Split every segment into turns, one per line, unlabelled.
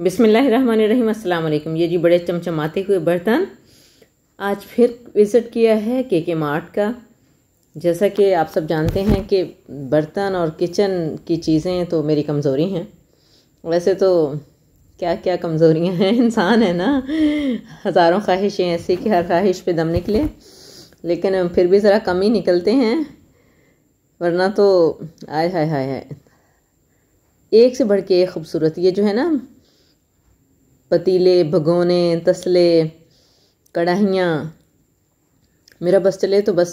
बिसमीम वालेकुम ये जी बड़े चमचमाते हुए बर्तन। आज फिर विज़िट किया है के के मार्ट का। जैसा कि आप सब जानते हैं कि बर्तन और किचन की चीज़ें तो मेरी कमज़ोरी हैं। वैसे तो क्या क्या कमज़ोरियाँ हैं? इंसान है ना। हज़ारों ख्वाहिशें ऐसी कि हर ख्वाहिश पे दम निकले। लेकिन फिर भी ज़रा कम ही निकलते हैं। वरना तो आय हाय हाय हाय। एक से बढ़ के एक खूबसूरत। ये जो है ना पतीले, भगोने, तसले कढ़ाइयाँ मेरा बस चले तो बस।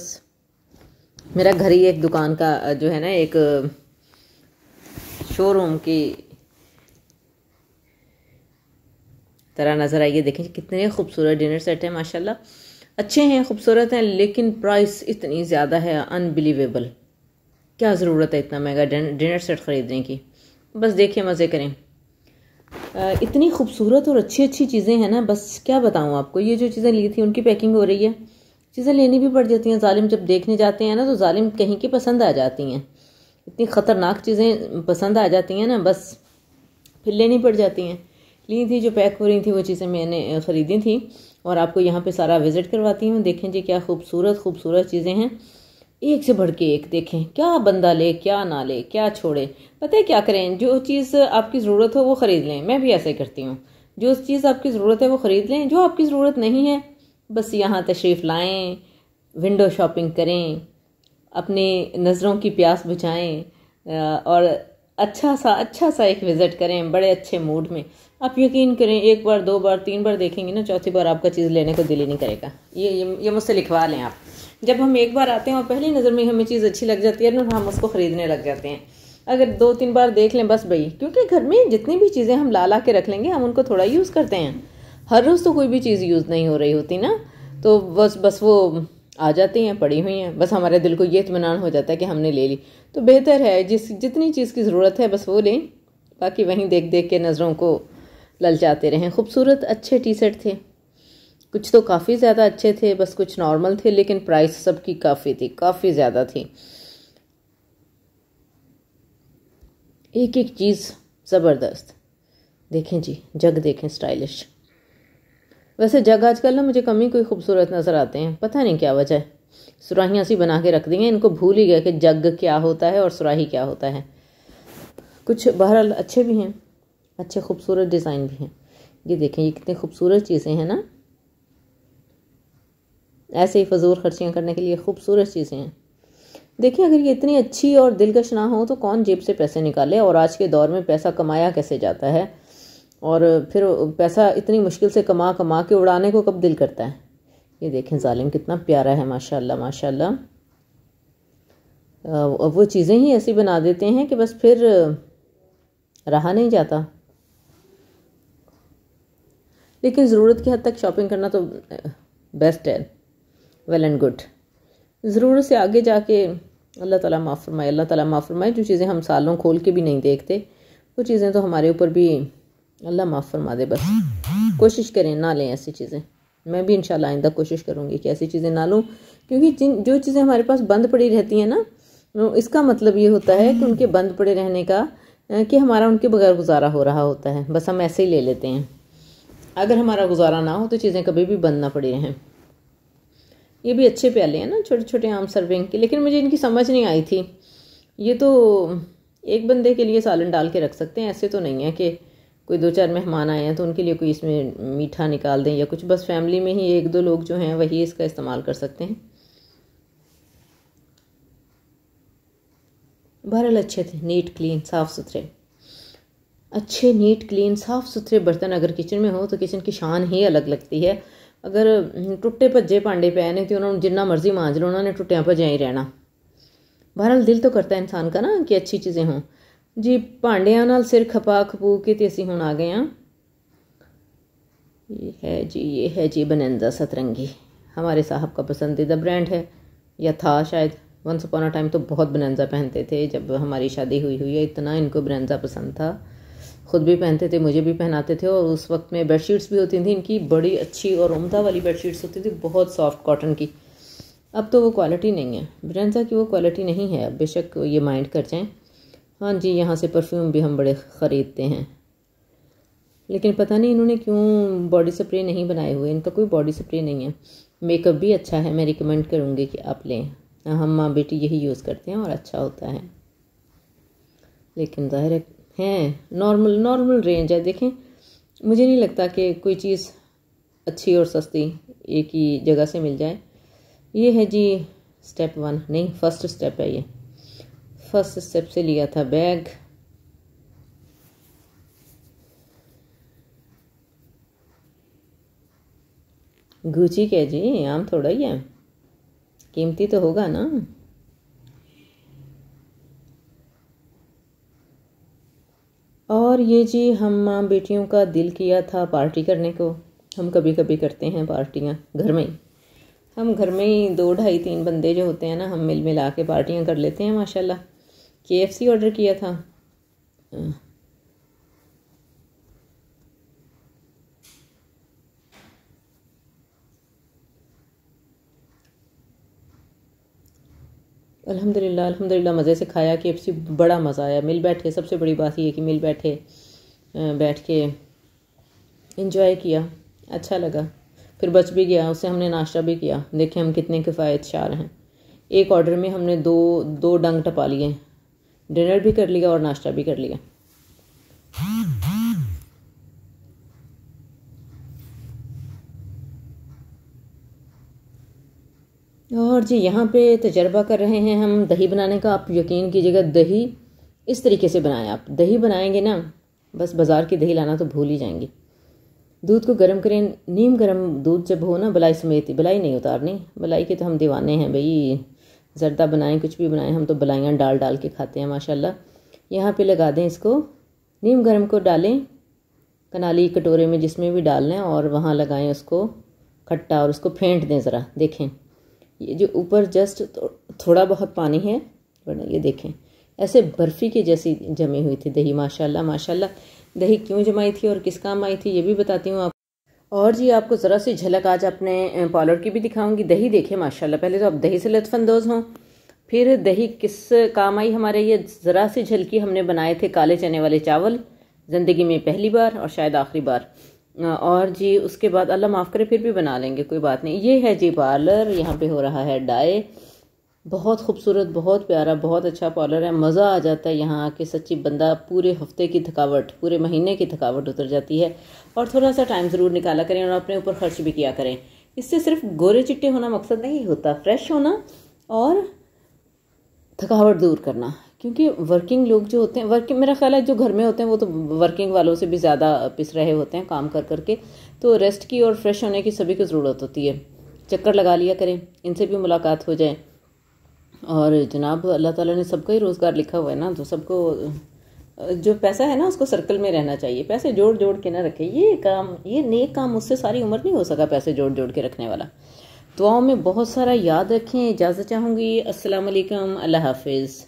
मेरा घर ही एक दुकान का जो है ना, एक शोरूम की तरह नज़र आइए देखें कितने खूबसूरत डिनर सेट हैं, माशाल्लाह। अच्छे हैं, खूबसूरत हैं, लेकिन प्राइस इतनी ज़्यादा है अनबिलीवेबल क्या ज़रूरत है इतना महँगा डिनर सेट ख़रीदने की? बस देखिए, मज़े करें। इतनी खूबसूरत और अच्छी अच्छी चीज़ें हैं ना, बस क्या बताऊँ आपको? ये जो चीज़ें ली थी, उनकी पैकिंग हो रही है। चीज़ें लेनी भी पड़ जाती हैं। जालिम जब देखने जाते हैं ना तो जालिम कहीं की पसंद आ जाती हैं। इतनी ख़तरनाक चीज़ें पसंद आ जाती हैं ना, बस फिर लेनी पड़ जाती हैं। ली थी, जो पैक हो रही थी, वो चीज़ें मैंने ख़रीदी थी। और आपको यहाँ पे सारा विज़िट करवाती हूँ। देखें जी, क्या खूबसूरत खूबसूरत चीज़ें हैं। एक से बढ़ के एक देखें। क्या बंदा ले क्या ना ले क्या छोड़े। पता है क्या करें? जो चीज़ आपकी ज़रूरत हो वो ख़रीद लें। मैं भी ऐसे करती हूँ। जो चीज़ आपकी ज़रूरत है वो ख़रीद लें। जो आपकी ज़रूरत नहीं है बस यहाँ तशरीफ़ लाएँ विंडो शॉपिंग करें अपनी नज़रों की प्यास बुझाएँ और अच्छा सा अच्छा सा एक विज़िट करें बड़े अच्छे मूड में। आप यकीन करें एक बार दो बार तीन बार देखेंगे ना चौथी बार आपका चीज़ लेने को दिल ही नहीं करेगा। ये ये, ये मुझसे लिखवा लें आप। जब हम एक बार आते हैं और पहली नज़र में हमें चीज़ अच्छी लग जाती है ना हम उसको ख़रीदने लग जाते हैं। अगर दो तीन बार देख लें, बस भाई क्योंकि घर में जितनी भी चीज़ें हम ला ला के रख लेंगे, हम उनको थोड़ा यूज़ करते हैं। हर रोज़ तो कोई भी चीज़ यूज़ नहीं हो रही होती ना। तो बस बस वो आ जाती हैं, पड़ी हुई हैं। बस हमारे दिल को ये इतमान हो जाता है कि हमने ले ली। तो बेहतर है, जिस, जितनी चीज़ की ज़रूरत है, बस वो लें। बाकी वहीं देख देख के नज़रों को ललचाते रहें। खूबसूरत अच्छे टी शर्ट थे। कुछ तो काफ़ी ज़्यादा अच्छे थे, बस कुछ नॉर्मल थे, लेकिन प्राइस सबकी काफ़ी थी, काफ़ी ज़्यादा थी। एक एक चीज़ ज़बरदस्त। देखें जी, जग देखें स्टाइलिश वैसे जग आजकल ना मुझे कम कोई खूबसूरत नज़र आते हैं, पता नहीं क्या वजह है। सुराहियाँ सी बना के रख दी हैं, इनको भूल ही गया कि जग क्या होता है और सुराही क्या होता है। कुछ बहरहाल अच्छे भी हैं, अच्छे खूबसूरत डिज़ाइन भी हैं। ये देखें, ये कितनी खूबसूरत चीज़ें हैं ना। ऐसे ही फजूल खर्चियाँ करने के लिए खूबसूरत चीज़ें हैं। देखिए, अगर ये इतनी अच्छी और दिलकश ना हो तो कौन जेब से पैसे निकाले और आज के दौर में पैसा कमाया कैसे जाता है? और फिर पैसा इतनी मुश्किल से कमा कमा के उड़ाने को कब दिल करता है? ये देखें, जालिम कितना प्यारा है, माशाल्लाह माशाल्लाह। वो चीज़ें ही ऐसी बना देते हैं कि बस फिर रहा नहीं जाता। लेकिन ज़रूरत की हद तक शॉपिंग करना तो बेस्ट है। वेल एंड गुड ज़रूर से आगे जाके अल्लाह ताला माफ़ फरमाए, अल्लाह ताला माफ़ फरमाए। जो चीज़ें हम सालों खोल के भी नहीं देखते, वो चीज़ें तो हमारे ऊपर भी अल्लाह माफ़ फरमा दे बस। कोशिश करें ना लें ऐसी चीज़ें। मैं भी इंशाल्लाह आइंदा कोशिश करूँगी कि ऐसी चीज़ें ना लूँ, क्योंकि जिन, जो चीज़ें हमारे पास बंद पड़ी रहती हैं ना इसका मतलब ये होता है कि उनके बंद पड़े रहने का कि हमारा उनके बगैर गुजारा हो रहा होता है। बस हम ऐसे ही ले लेते हैं। अगर हमारा गुजारा ना हो तो चीज़ें कभी भी बंद ना पड़ी रहें। ये भी अच्छे प्याले हैं ना छोटे छोटे आम सर्विंग के। लेकिन मुझे इनकी समझ नहीं आई थी। ये तो एक बंदे के लिए सालन डाल के रख सकते हैं, ऐसे तो नहीं है कि कोई दो चार मेहमान आए हैं तो उनके लिए कोई इसमें मीठा निकाल दें या कुछ। बस फैमिली में ही एक दो लोग जो हैं, वही इसका इस्तेमाल कर सकते हैं। बहरहाल अच्छे थे नीट क्लीन साफ़ सुथरे अच्छे नीट क्लीन साफ़ सुथरे बर्तन अगर किचन में हो तो किचन की शान ही अलग लगती है। ਅਗਰ ਟੁੱਟੇ ਭੱਜੇ ਭਾਂਡੇ ਪਏ ਨੇ ਤੇ ਉਹਨਾਂ ਨੂੰ ਜਿੰਨਾ ਮਰਜ਼ੀ ਮਾਂਜ ਲਓ ਉਹਨਾਂ ਨੇ ਟੁੱਟਿਆਂ ਭੱਜਿਆਂ ਹੀ ਰਹਿਣਾ ਬਹਰਲ ਦਿਲ ਤੋਂ ਕਰਤਾ ਇਨਸਾਨ का ना कि अच्छी चीज़ें हों जी ਭਾਂਡਿਆਂ ਨਾਲ ਸਿਰ ਖਪਾ ਖਪੂ ਕੇ ਤੇ ਅਸੀਂ ਹੁਣ ਆ ਗਏ ਹਾਂ ये है जी ये है जी बनंदा सतरंगी हमारे साहब का पसंदीदा ब्रांड है या था शायद वंस अपॉन अ टाइम तो बहुत बनंजा पहनते थे जब हमारी शादी हुई हुई है इतना इनको बनंजा पसंद था ख़ुद भी पहनते थे, मुझे भी पहनाते थे और उस वक्त में बेडशीट्स भी होती थी, इनकी बड़ी अच्छी और उमदा वाली बेडशीट्स होती थी, बहुत सॉफ्ट कॉटन की। अब तो वो क्वालिटी नहीं है। ब्रेंजा की वो क्वालिटी नहीं है, अब बेशक ये माइंड कर जाएँ। हाँ जी, यहाँ से परफ्यूम भी हम बड़े ख़रीदते हैं। लेकिन पता नहीं इन्होंने क्यों बॉडी स्प्रे नहीं बनाए हुए, इनका कोई बॉडी स्प्रे नहीं है। मेकअप भी अच्छा है, मैं रिकमेंड करूँगी कि आप लें। हम माँ बेटी यही यूज़ करते हैं और अच्छा होता है। लेकिन ज़ाहिर है हैं नॉर्मल नॉर्मल रेंज है, देखें। मुझे नहीं लगता कि कोई चीज़ अच्छी और सस्ती एक ही जगह से मिल जाए। ये है जी स्टेप वन नहीं फ़र्स्ट स्टेप है ये। फ़र्स्ट स्टेप से लिया था बैग गुची क्या जी, आम थोड़ा ही है। कीमती तो होगा ना। और ये जी हम माँ बेटियों का दिल किया था पार्टी करने को। हम कभी कभी करते हैं पार्टियाँ घर में ही। हम घर में ही दो, ढाई, तीन बंदे जो होते हैं ना, हम मिल मिला के पार्टियाँ कर लेते हैं, माशाल्लाह। के एफ़ सी ऑर्डर किया था। अल्हम्दुलिल्लाह अल्हम्दुलिल्लाह, मज़े से खाया कि एफ़ बड़ा मज़ा आया। मिल बैठे, सबसे बड़ी बात ये कि मिल बैठे बैठ के इंजॉय किया अच्छा लगा। फिर बच भी गया, उससे हमने नाश्ता भी किया। देखें हम कितने किफ़ायत शार हैं। एक ऑर्डर में हमने दो दो डंग टपा लिए। डिनर भी कर लिया और नाश्ता भी कर लिया। और जी, यहाँ पे तजर्बा कर रहे हैं हम दही बनाने का। आप यकीन कीजिएगा, दही इस तरीके से बनाएँ आप। दही बनाएँगे ना, बस बाज़ार की दही लाना तो भूल ही जाएँगे। दूध को गर्म करें, नीम गर्म दूध जब हो ना, बलाई समेत, बलाई नहीं उतारनी। बलाई के तो हम दीवाने हैं भाई। जर्दा बनाएँ, कुछ भी बनाएँ, हम तो बलाइयाँ डाल डाल के खाते हैं, माशाल्लाह। यहाँ पे लगा दें इसको। नीम गर्म को डालें, कनाली कटोरे में जिसमें भी डाल लें और वहाँ लगाएँ उसको खट्टा, और उसको फेंट दें ज़रा, देखें। ये जो ऊपर जस्ट थोड़ा बहुत पानी है, वरना ये देखें, ऐसे बर्फ़ी की जैसी जमी हुई थी दही, माशाल्लाह माशाल्लाह। दही क्यों जमाई थी और किस काम आई थी, ये भी बताती हूँ आप। और जी, आपको ज़रा सी झलक आज अपने पार्लर की भी दिखाऊँगी। दही देखें, माशाल्लाह, पहले तो आप दही से लुत्फानंदोज़ हों। फिर दही किस काम आई हमारे, ये ज़रा सी झलकी हमने बनाए थे काले चने वाले चावल, ज़िंदगी में पहली बार और शायद आखिरी बार। और जी, उसके बाद अल्लाह माफ़ करे, फिर भी बना लेंगे, कोई बात नहीं। ये है जी पार्लर, यहाँ पे हो रहा है डाई। बहुत खूबसूरत, बहुत प्यारा, बहुत अच्छा पार्लर है। मज़ा आ जाता है यहाँ आके, सच्ची बंदा पूरे हफ़्ते की थकावट, पूरे महीने की थकावट उतर जाती है। और थोड़ा सा टाइम ज़रूर निकाला करें और अपने ऊपर खर्च भी किया करें। इससे सिर्फ़ गोरे चिट्टे होना मकसद नहीं होता फ्रेश होना और थकावट दूर करना। क्योंकि वर्किंग लोग जो होते हैं वर्किंग मेरा ख्याल है जो घर में होते हैं, वो तो वर्किंग वालों से भी ज़्यादा पिस रहे होते हैं, काम कर, करके। तो रेस्ट की और फ्रेश होने की सभी को ज़रूरत होती है। चक्कर लगा लिया करें, इनसे भी मुलाकात हो जाए। और जनाब, अल्लाह ताला ने सबका ही रोज़गार लिखा हुआ है ना तो सबको, जो पैसा है ना, उसको सर्कल में रहना चाहिए। पैसे जोड़ जोड़ के ना रखे। ये काम, ये नेक काम उससे सारी उम्र नहीं हो सका पैसे जोड़ जोड़ के रखने वाला। दुआओं में बहुत सारा याद रखें, इजाज़त चाहूँगी। अस्सलाम वालेकुम अल्लाह हाफिज़।